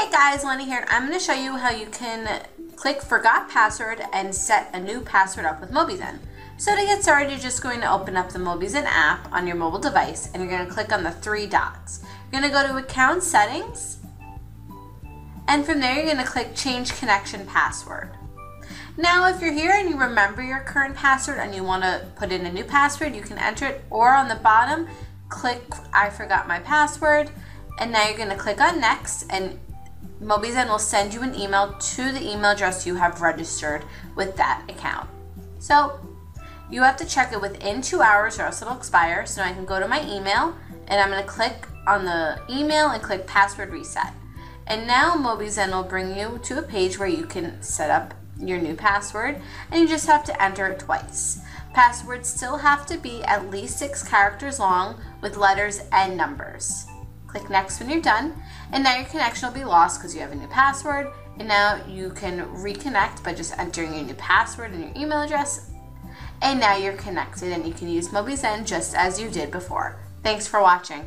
Hey guys, Lenny here. I'm going to show you how you can click forgot password and set a new password up with Mobizen. So to get started, you're just going to open up the Mobizen app on your mobile device and you're going to click on the three dots. You're going to go to account settings and from there you're going to click change connection password. Now if you're here and you remember your current password and you want to put in a new password, you can enter it or on the bottom click I forgot my password and now you're going to click on next and Mobizen will send you an email to the email address you have registered with that account. So you have to check it within two hours or else it'll expire. So I can go to my email and I'm going to click on the email and click password reset. And now Mobizen will bring you to a page where you can set up your new password and you just have to enter it twice. Passwords still have to be at least six characters long with letters and numbers. Click next when you're done and now your connection will be lost because you have a new password and now you can reconnect by just entering your new password and your email address and now you're connected and you can use Mobizen just as you did before. Thanks for watching.